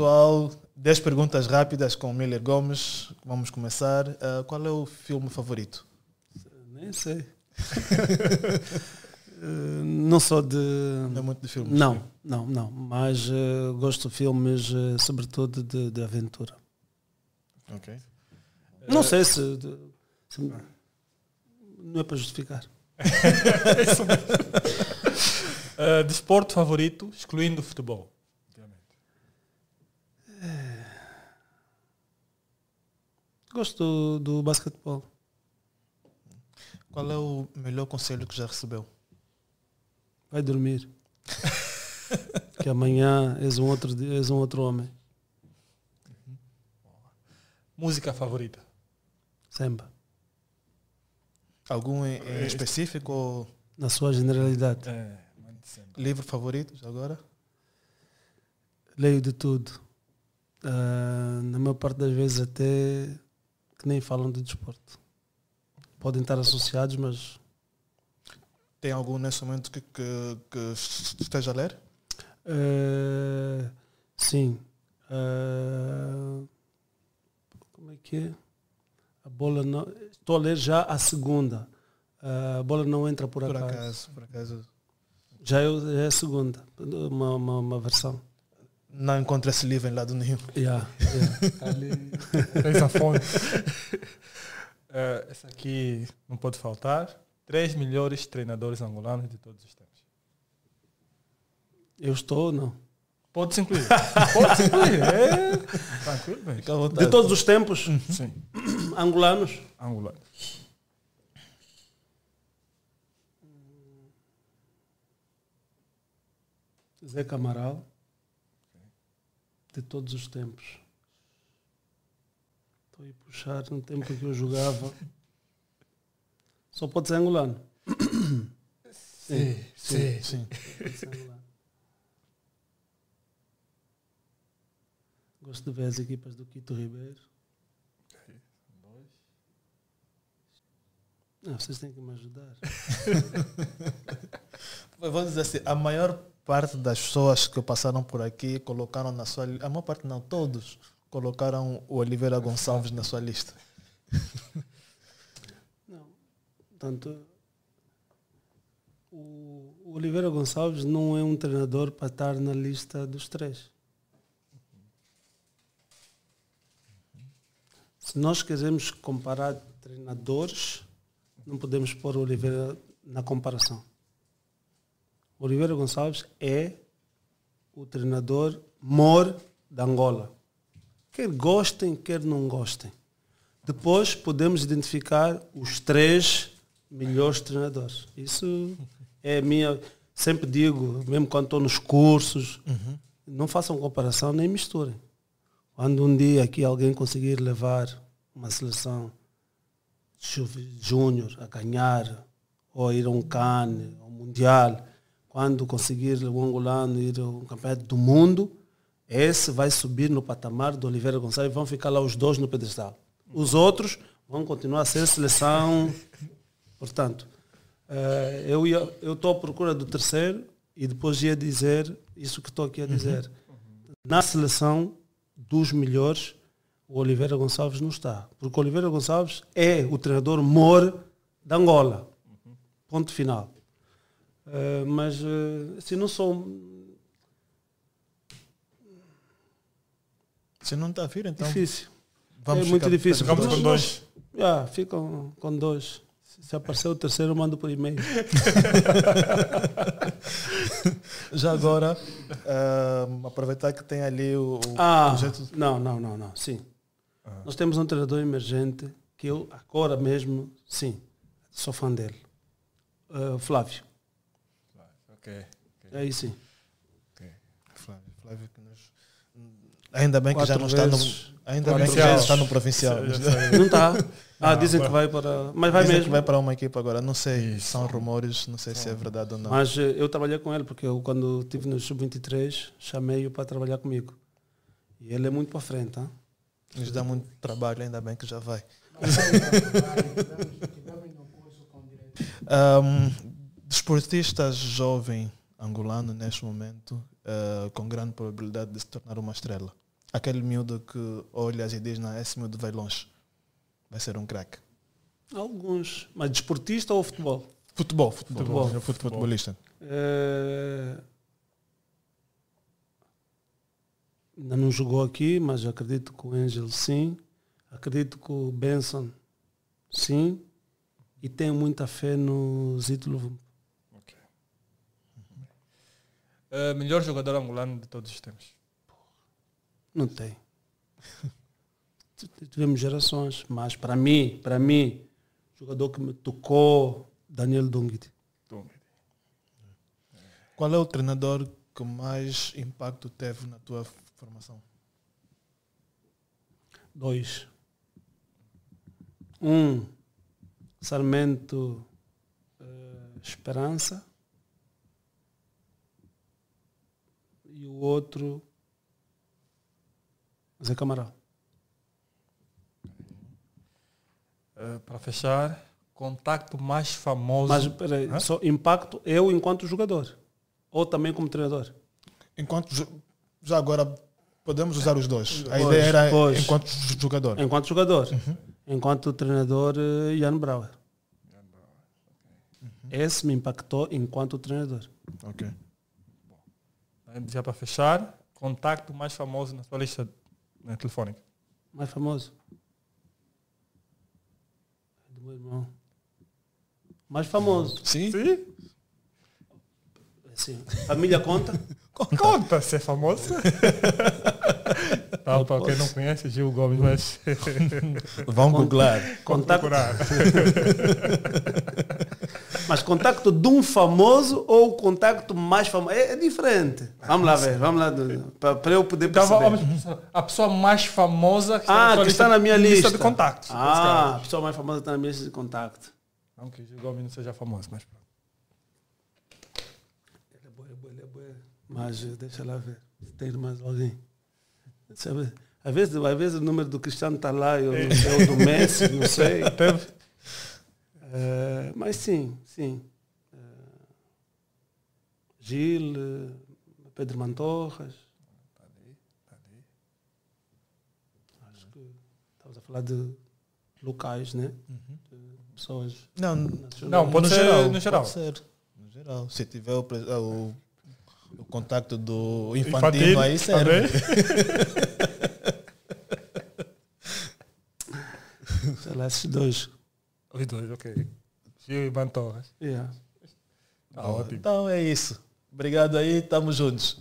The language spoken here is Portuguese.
pessoal, 10 perguntas rápidas com Miller Gomes. Vamos começar. Uh, qual é o filme favorito? Nem sei. uh, não sou de. Não é muito de filmes? Não, não, não. Mas uh, gosto de filmes, uh, sobretudo de, de, aventura. Ok. Não sei se, de, se, Não é para justificar. Isso mesmo. desporto favorito, excluindo o futebol. Gosto do, do basquetebol. Qual é o melhor conselho que já recebeu? Vai dormir. que amanhã és um outro, és um outro homem. Música favorita? Samba. Algum em, em específico? Na sua generalidade. É, Livro favorito agora? Leio de tudo. Uh, na maior parte das vezes até que nem falam de desporto. Podem estar associados, mas. Tem algum nesse momento que, que, que esteja a ler? Uh, sim. Uh, como é que é? A bola não. Estou a ler já a segunda. Uh, a bola não entra por, por acaso. acaso. Por acaso. Já é, já é a segunda, uma, uma, uma versão. Não encontra esse livro em lado nenhum. Yeah, yeah. Ali tens a fonte. Uh, essa aqui não pode faltar. Três melhores treinadores angolanos de todos os tempos. Eu estou ou não? Pode se incluir. Pode se incluir. É. Tranquilo, bem. De todos os tempos? Sim. Angolanos? Angolanos. Zé Camaral de todos os tempos. Estou a puxar no tempo que eu jogava. Só pode ser angolano. Sim, sim, sim. Gosto de ver as equipas do Quito Ribeiro. Não, vocês têm que me ajudar. Vamos dizer assim, a maior parte das pessoas que passaram por aqui colocaram na sua a maior parte não, todos colocaram o Oliveira Gonçalves na sua lista. Não. Portanto, o, Oliveira Gonçalves não é um treinador para estar na lista dos três. Se nós quisermos comparar treinadores, não podemos pôr o Oliveira na comparação. Oliveira Gonçalves é o treinador mor da Angola. Quer gostem, quer não gostem. Depois podemos identificar os três melhores treinadores. Isso é minha. Sempre digo, mesmo quando estou nos cursos, uhum. não façam comparação nem misturem. Quando um dia aqui alguém conseguir levar uma seleção júnior a ganhar, ou ir a um CAN, ao Mundial, quando conseguir o angolano ir ao campeonato do mundo, esse vai subir no patamar do Oliveira Gonçalves e vão ficar lá os dois no pedestal. Os outros vão continuar a ser seleção. Portanto, uh, eu estou à procura do terceiro e depois ia dizer isso que estou aqui a dizer. Na seleção dos melhores, o Oliveira Gonçalves não está. Porque o Oliveira Gonçalves é o treinador mor da Angola. Ponto final. Uh, mas uh, assim não sou. Se não está a vir, então. Difícil. Vamos é muito difícil. Ficamos com dois. Já, ficam com dois. Se aparecer o terceiro, mando por e-mail. Já agora, uh, aproveitar que tem ali o, o ah, projeto. Não, não, não, não. Sim. Ah. Nós temos um treinador emergente que eu, agora mesmo, sim, sou fã dele. Uh, Flávio. Okay, okay. Aí sim. Okay. Flávio, Flávio que nos... Ainda bem que já não está no. Ainda bem que já está no provincial. Não está. Ah, não, dizem que vai para. Mas vai dizem mesmo. que vai para uma equipe agora. Não sei, Isso. são rumores, não sei se é verdade ou não. Mas eh, eu trabalhei com ele, porque eu, quando estive no Sub-23, chamei-o para trabalhar comigo. E ele é muito para frente. Hein? Nos dá muito trabalho, ainda bem que já vai. um, desportista jovem angolano neste momento uh, com grande probabilidade de se tornar uma estrela. Aquele miúdo que olhas e diz, não, esse miúdo vai longe. Vai ser um craque. Alguns. Mas desportista ou futebol? Futebol, futebol. Futebol. Futebol. Futebolista. Eh, ainda não jogou aqui, mas acredito que o Angel sim. Acredito que o Benson sim. E tenho muita fé no Zito Uh, melhor jogador angolano de todos os tempos. Não tem. Tivemos gerações, mas para mim, para mim, jogador que me tocou, Daniel Dongit. Qual é o treinador que mais impacto teve na tua formação? Dois. Um, Sarmento eh, Esperança. E o outro, Zé Camarão. Uh, para fechar, contacto mais famoso. Mas peraí, Hã? só impacto eu enquanto jogador. Ou também como treinador. Enquanto já agora podemos usar os dois. A Pois, ideia era pois. enquanto jo- jogador. Enquanto jogador. Enquanto treinador, eh, Jan Brauer. Esse me impactou enquanto treinador. Ok. Já para fechar, contacto mais famoso na sua lista né, telefónica. Mais famoso. Do meu irmão. Mais famoso. Sim? Sim? Assim, família conta. Conta se é famoso. Tá, para quem não conhece, Gil Gomes, mas Vão googlar. Contacto, procurar. mas contacto de um famoso ou contacto mais famoso. É, é diferente. Vamos lá ver. Vamos lá. Para eu poder Então, perceber. vamos, a pessoa mais famosa que está, na, Ah, que está na minha lista. de contactos. Ah, a pessoa mais famosa está na minha lista de contacto. Não que Gil Gomes não seja famoso, mas pronto. Ele é bom, é bom, ele é bom. Mas deixa lá ver. Se tem mais alguém. Sabe? Às vezes, às vezes o número do Cristiano está lá, eu não sei, o do Messi, não sei. Teve? Eh, mas sim, sim. Eh, Gil, Pedro Mantorras. Acho que estamos a falar de locais, né? De pessoas Não, nacionais. Não, pode no ser geral, no geral. Pode ser. No geral. Se tiver o, o, o contacto do infantino, Infantil, aí serve. Sei lá, esses dois. Os dois, ok. Gil e Van Torres. Yeah. Ótimo. Então é isso. Obrigado aí, estamos juntos.